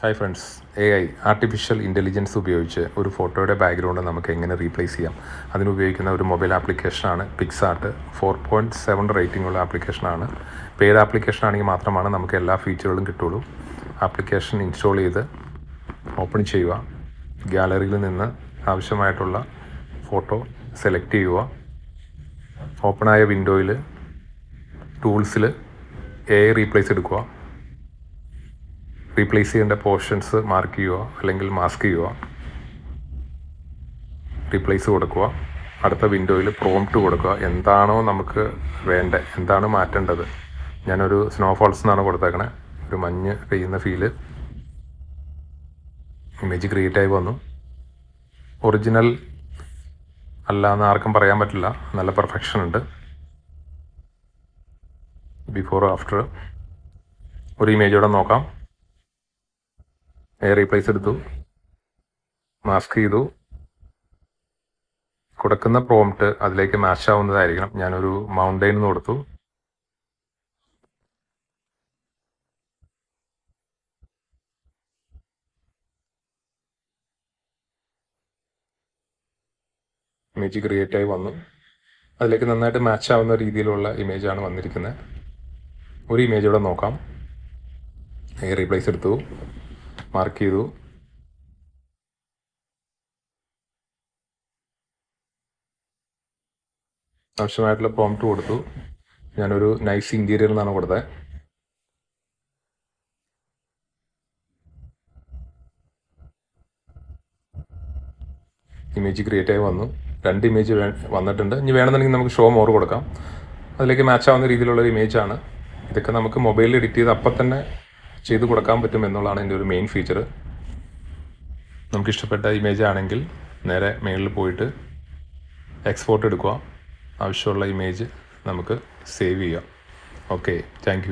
Hi friends A I artificial intelligence ഉപയോഗിച്ച് ഒരു ഫോട്ടോയുടെ ബാക്ക്ഗ്രൗണ്ട് നമുക്ക് എങ്ങനെ റീപ്ലേസ് ചെയ്യാം? അതിനുപയോഗിക്കുന്ന ഒരു മൊബൈൽ ആപ്ലിക്കേഷനാണ് PicsArt four point seven rating ഉള്ള ആപ്ലിക്കേഷനാണ് പെയ്ഡ് ആപ്ലിക്കേഷൻ ആണെങ്കിൽ മാത്രമാണ് നമുക്ക് എല്ലാ ഫീച്ചറുകളും കിട്ടുള്ളൂ. ആപ്ലിക്കേഷൻ ഇൻസ്റ്റാൾ ചെയ്ത് ഓപ്പൺ ചെയ്യുക. ഗാലറിയിൽ നിന്ന് ആവശ്യമായിട്ടുള്ള ഫോട്ടോ സെലക്ട് ചെയ്യുക. ഓപ്പണായ വിൻഡോയിൽ ടൂൾസിൽ എ റീപ്ലേസ് എടുക്കുക. റീപ്ലേസ് ചെയ്യേണ്ട പോർഷൻസ് മാർക്ക് ചെയ്യുക അല്ലെങ്കിൽ മാസ്ക് ചെയ്യുക. റീപ്ലേസ് കൊടുക്കുക. അടുത്ത വിൻഡോയിൽ പ്രോംപ്റ്റ് കൊടുക്കുക. എന്താണോ നമുക്ക് വേണ്ട എന്താണ് മാറ്റേണ്ടത്? ഞാനൊരു സ്നോഫോൾസ് എന്നാണ് കൊടുത്തേക്കണേ. ഒരു മഞ്ഞ് പെയ്യുന്ന ഫീൽ ഇമേജ് ക്രിയേറ്റ് ആയി വന്നു. ഒറിജിനൽ അല്ല എന്ന് ആർക്കും പറയാൻ പറ്റില്ല. നല്ല പെർഫെക്ഷൻ ഉണ്ട്. ബിഫോർ ആഫ്റ്റർ ഒരു ഇമേജോടെ നോക്കാം. റീപ്ലേസ് എടുത്തു. മാസ്ക് ചെയ്തു. കൊടുക്കുന്ന പ്രോംപ്റ്റ് അതിലേക്ക് മാച്ച് ആവുന്നതായിരിക്കണം. ഞാനൊരു മൗണ്ടൈൻ എന്ന് കൊടുത്തു. ഇമേജ് ക്രിയേറ്റ് ആയി വന്നു. അതിലേക്ക് നന്നായിട്ട് മാച്ച് ആവുന്ന രീതിയിലുള്ള ഇമേജാണ് വന്നിരിക്കുന്നത്. ഒരു ഇമേജ് ഇവിടെ നോക്കാം. റീപ്ലേസ് എടുത്തു. മാർക്ക് ചെയ്തു. ആവശ്യമായിട്ടുള്ള പ്രോംപ്റ്റ് കൊടുത്തു. ഞാനൊരു നൈസ് ഇന്റീരിയർ എന്നാണ് കൊടുത്തത് ഇമേജ് ക്രിയേറ്റ് ആയി വന്നു. രണ്ട് ഇമേജ് വന്നിട്ടുണ്ട്. ഇനി വേണമെന്നുണ്ടെങ്കിൽ നമുക്ക് ഷോ മോർ കൊടുക്കാം. അതിലേക്ക് മാച്ച് ആവുന്ന രീതിയിലുള്ള ഒരു ഇമേജാണ് ഇതൊക്കെ നമുക്ക് മൊബൈലിൽ എഡിറ്റ് ചെയ്ത് അപ്പം തന്നെ ചെയ്ത് കൊടുക്കാൻ പറ്റും എന്നുള്ളതാണ് എന്റെ ഒരു മെയിൻ ഫീച്ചർ നമുക്ക് ഇഷ്ടപ്പെട്ട ഇമേജ് ആണെങ്കിൽ നേരെ മെയിലിൽ പോയിട്ട് എക്സ്പോർട്ട് എടുക്കുക. ആവശ്യമുള്ള ഇമേജ് നമുക്ക് സേവ് ചെയ്യാം. Okay thank